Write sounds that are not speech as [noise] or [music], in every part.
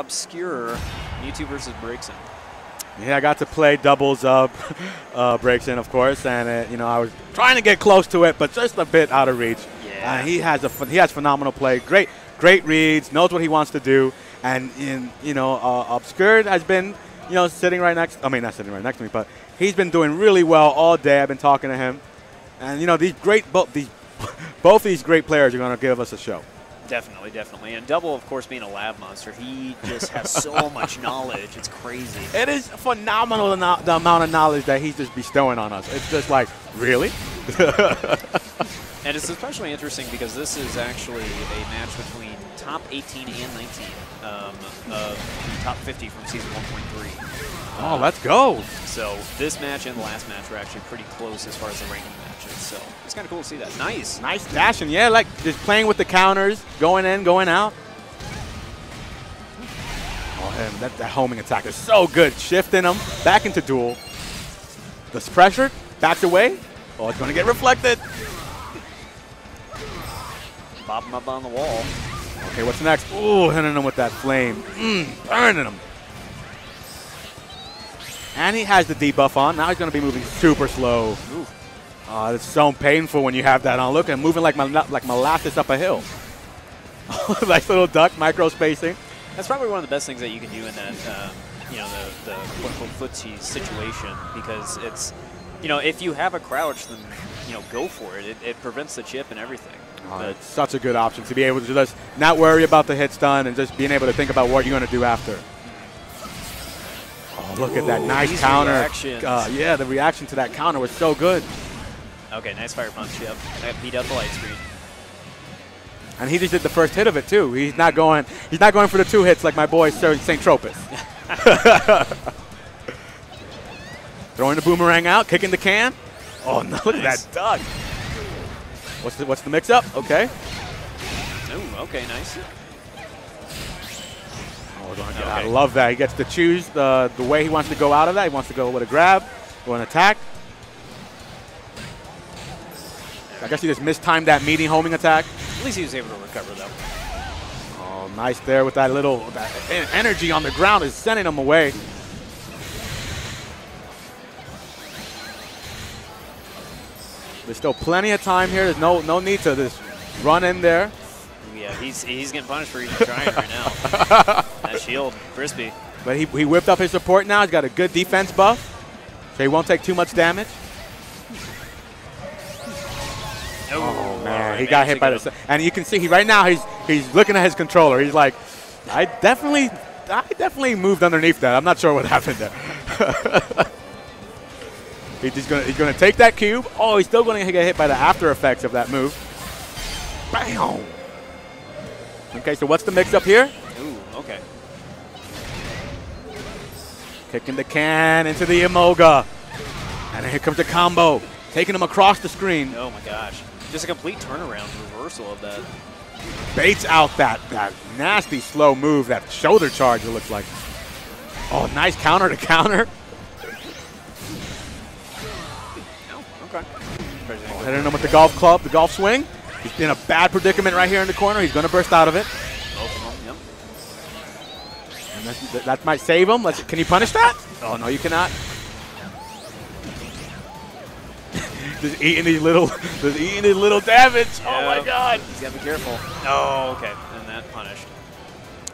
obscure Mewtwo versus Braixen. Yeah, I got to play doubles up [laughs] uh, Braixen, of course, and it, you know I was trying to get close to it, but just a bit out of reach. Yeah. Uh, he has a he has phenomenal play, great great reads, knows what he wants to do, and in you know uh, Obscured has been you know sitting right next. I mean not sitting right next to me, but he's been doing really well all day. I've been talking to him, and you know these great both these [laughs] both these great players are going to give us a show. Definitely, definitely. And Double, of course, being a lab monster, he just has [laughs] so much knowledge. It's crazy. It is phenomenal the, the amount of knowledge that he's just bestowing on us. It's just like really. [laughs] And it's especially interesting because this is actually a match between top 18 and 19 um, of the top 50 from season 1.3. oh, let's go. So this match and the last match were actually pretty close as far as the ranking So it's kind of cool to see that. Nice. Nice dashing, yeah, like just playing with the counters, going in, going out. Oh, him, that, that homing attack is so good. Shifting him back into duel. This pressure, backed away. Oh, it's going to get reflected. Bop him up on the wall. Okay, what's next? Ooh, hitting him with that flame. Mm, burning him. And he has the debuff on. Now he's going to be moving super slow. Ooh. Oh, it's so painful when you have that on. Look at him moving like mol- like molasses up a hill. [laughs] nice little duck, micro spacing. That's probably one of the best things that you can do in that, um, you know, the, the quote-unquote footsie situation because it's, you know, if you have a crouch, then, you know, go for it. It, it prevents the chip and everything. But it's such a good option to be able to just not worry about the hit stun and just being able to think about what you're going to do after. Oh, look at that nice counter. Uh, yeah, the reaction to that counter was so good. Okay, nice fire punch. Yep. That beat up the light screen. And he just did the first hit of it too. He's not going. He's not going for the two hits like my boy Sir St. Tropez. [laughs] Throwing the boomerang out, kicking the can. Oh no! Look Nice. at that duck. What's the What's the mix up? Okay. Ooh, okay, nice. Oh, we're going to Okay. I love that. He gets to choose the the way he wants to go out of that. He wants to go with a grab or an attack. I guess he just mistimed that meeting homing attack. At least he was able to recover, though. Oh, nice there with that little that energy on the ground is sending him away. There's still plenty of time here. There's no no need to just run in there. Yeah, he's he's getting punished for even trying right now. [laughs] that shield, crispy. But he, he whipped up his support now. He's got a good defense buff, so he won't take too much damage. Oh, oh man, he got hit by the. the. And you can see he right now he's he's looking at his controller. He's like, I definitely, I definitely moved underneath that. I'm not sure what [laughs] happened there. [laughs] he's gonna he's gonna take that cube. Oh, he's still gonna get hit by the after effects of that move. Bam. Okay, so what's the mix up here? Ooh, okay. Kicking the can into the Emolga. And here comes the combo. Taking him across the screen. Oh my gosh. Just a complete turnaround reversal of that. Baits out that, that nasty slow move, that shoulder charge it looks like. Oh, nice counter to counter. Oh, okay. Hitting him with the golf club, the golf swing. He's in a bad predicament right here in the corner. He's going to burst out of it. Both of them, yep. And that, that might save him. Let's, can you punish that? Oh, no, you cannot. Just eating these little, just eating these little damage. Oh, my God. He's got to be careful. Oh, okay. And that punished.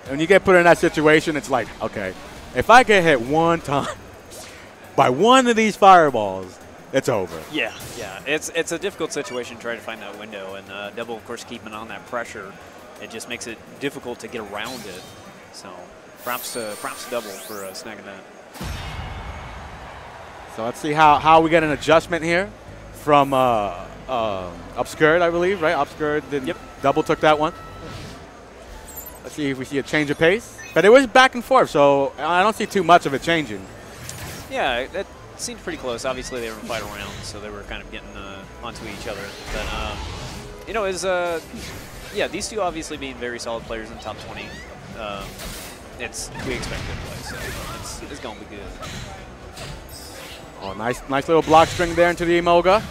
when you get put in that situation, it's like, okay, if I get hit one time [laughs] by one of these fireballs, it's over. Yeah, yeah. It's it's a difficult situation trying to find that window, and uh, double, of course, keeping on that pressure, it just makes it difficult to get around it. So, props to props to double for uh, snagging that. So let's see how, how we get an adjustment here from uh, uh, Obscured, I believe, right? Obscured then Yep. double took that one. Let's see if we see a change of pace. But it was back and forth, so I don't see too much of it changing. Yeah, it, it seemed pretty close. Obviously, they were in fight around, so they were kind of getting uh, onto each other. But um, you know, is uh, yeah, these two obviously being very solid players in the top 20. Um, it's we expect good play, so it's, it's gonna be good. Oh, nice, nice little block string there into the Emolga.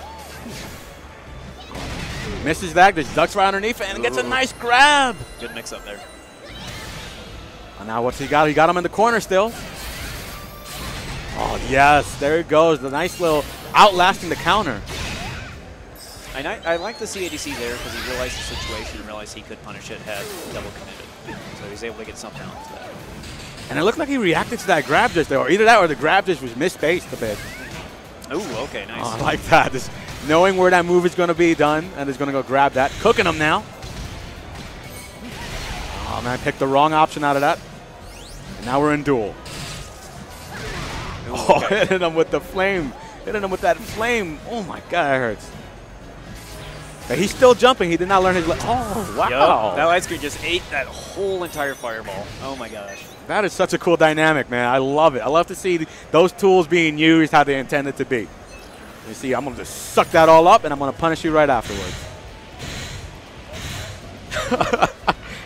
Misses that, just ducks right underneath it and gets a nice grab. Good mix up there. And now what's he got? He got him in the corner still. Oh, yes. There it goes. The nice little outlasting the counter. And I, I like the CADC there because he realized the situation and realized he could punish it had double committed. So he's able to get something out of that. And it looked like he reacted to that grab just there. Or either that or the grab just was misspaced a bit. Ooh, okay, nice. Oh, I like that. Just knowing where that move is going to be done and is going to go grab that. Cooking him now. Oh, man, I picked the wrong option out of that. And now we're in duel. Ooh, Oh, [laughs] hitting him with the flame. Hitting him with that flame. Oh, my God, that hurts. He's still jumping. He did not learn his. Le- oh, wow. Yup, that light screen just ate that whole entire fireball. Oh my gosh. That is such a cool dynamic, man. I love it. I love to see those tools being used how they intended to be. You see, I'm going to just suck that all up, and I'm going to punish you right afterwards. [laughs]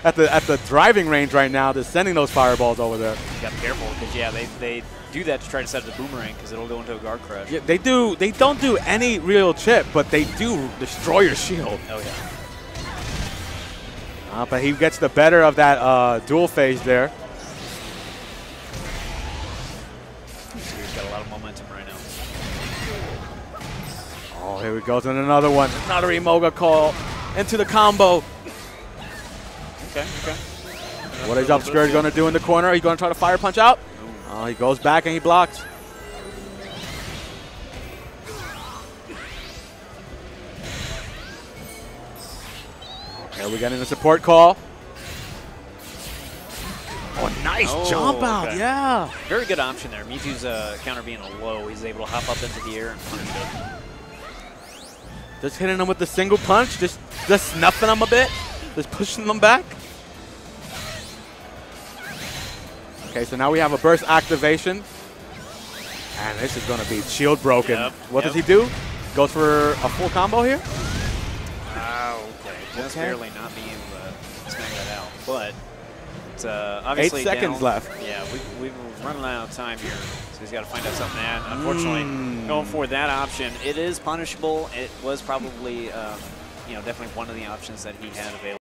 at the at the driving range right now, they're sending those fireballs over there. You got to be careful because yeah, they, they do that to try to set up the boomerang because it'll go into a guard crush. Yeah, they do. They don't do any real chip, but they do destroy your shield. Oh yeah. Uh, but he gets the better of that uh, duel phase there. He's got a lot of momentum right now. Oh, here we go. And another one. Another Emolga call into the combo. Okay, okay. What is Obscure going to do in the corner? Are you going to try to fire punch out. Oh, he goes back and he blocks. Okay, we're getting a support call. Oh, nice Oh, jump out. okay. Yeah. Very good option there. Mewtwo's uh, counter being a low, he's able to hop up into the air and punish it. Just hitting him with the single punch. Just, just snuffing him a bit. Just pushing them back. Okay, so now we have a burst activation. And this is going to be shield broken. Yep, what yep. does he do? Goes for a full combo here? Wow, okay. Just Okay. barely not being able to snag that out. But it's uh, obviously seconds down. left. Yeah, we, we're running out of time here. So he's got to find out something. And unfortunately, Mm. going for that option, it is punishable. It was probably, um, you know, definitely one of the options that he had available.